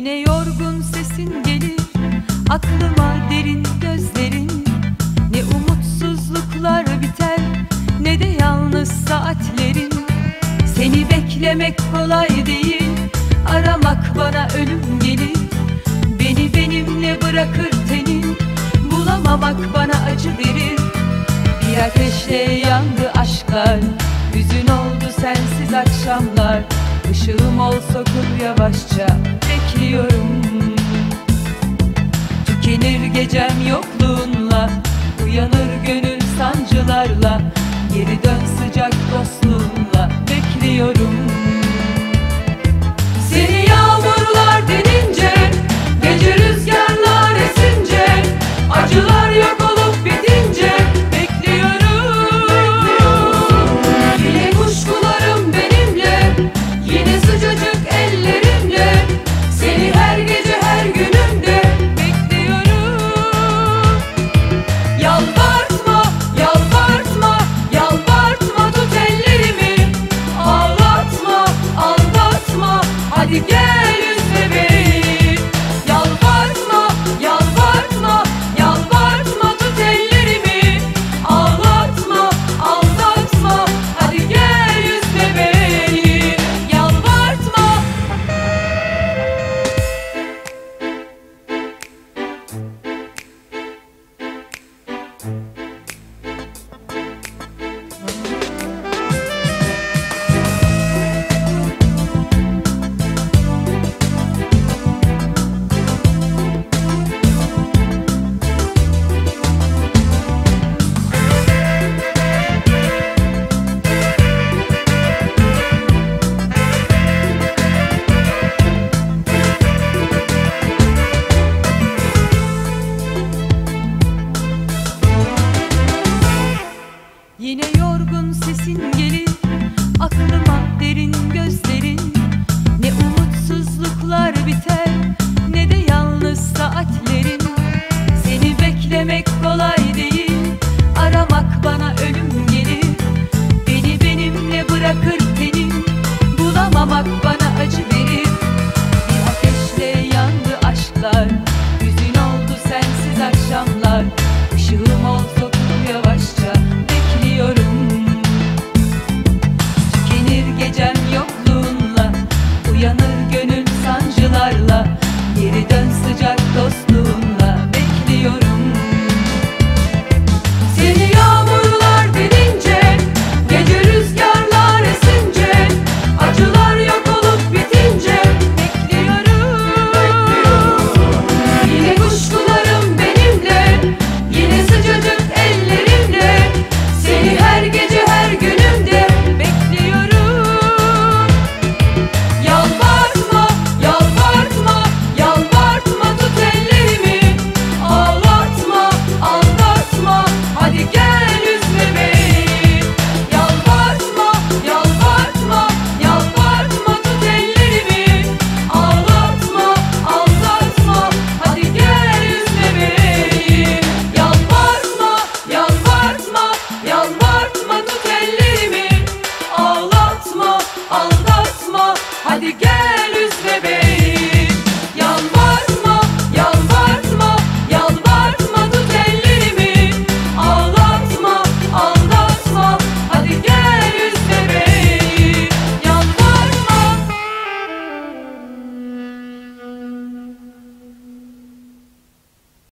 Yine yorgun sesin gelir Aklıma derin gözlerin. Ne umutsuzluklar biter Ne de yalnız saatlerin. Seni beklemek kolay değil Aramak bana ölüm gelir. Beni benimle bırakır tenin Bulamamak bana acı verir. Bir ateşle yandı aşklar Hüzün oldu sensiz akşamlar. Işığım ol sokul yavaşça Bekliyorum. Tükenir gecem yokluğunla Uyanır gönül sancılarla Geri dön sıcak dostluğunla Bekliyorum.